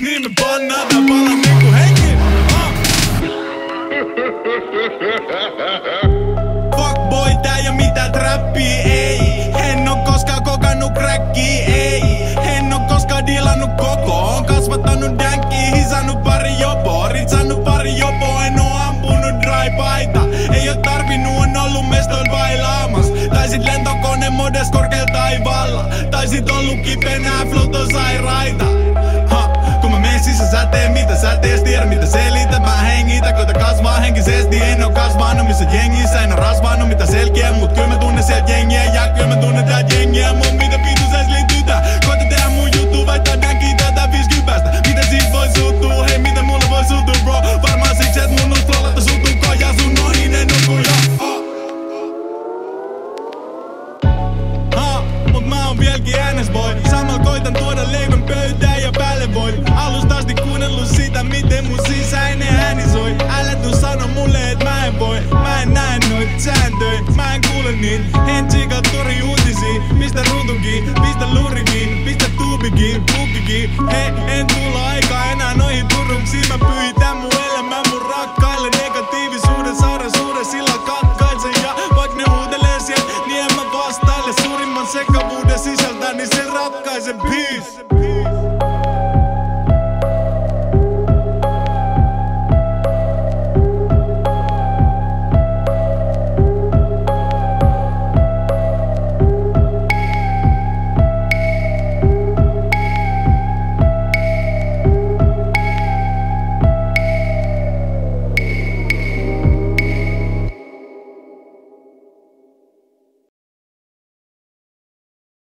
Niin me pannaan tää pala niinku henki. Uh. Fuck boy, tää ei oo mitään trappia, ei. En oo koskaan kokannut crackia, ei. En oo koskaan dilannut koko. Oon kasvattanut dänkkiä, hisannut pari jopo Ritsannut pari jopo, en oo ampunut dry paita Ei oo tarvinnut, on ollut mestoil bailaamas Tai sit lentokone modes korkeal taivaalla Tai sit ollut kipenää flotosairaita ha, mitä selitä, mä hengitä Koita kasvaa henkisesti, en oo mun sisäinen ääni soi. Älä tuu sano mulle et mä en voi. Mä en näe noit sääntöjä. Mä en kuule niin. En tsiikaa tori uutisia Pistä ruutukin, pistä lurikin Pistä tuubikin, pukkikin. Hei, en tulla aikaa enää noihin turruksiin Mä pyhitän mun elämän mun rakkaille Negatiivisuuden sairaisuuden sillä katkaisen. Ja vaik ne huutelee sieltä, niin en mä vastaile Suurimman sekavuuden sisältä, niin se ratkaisen. Peace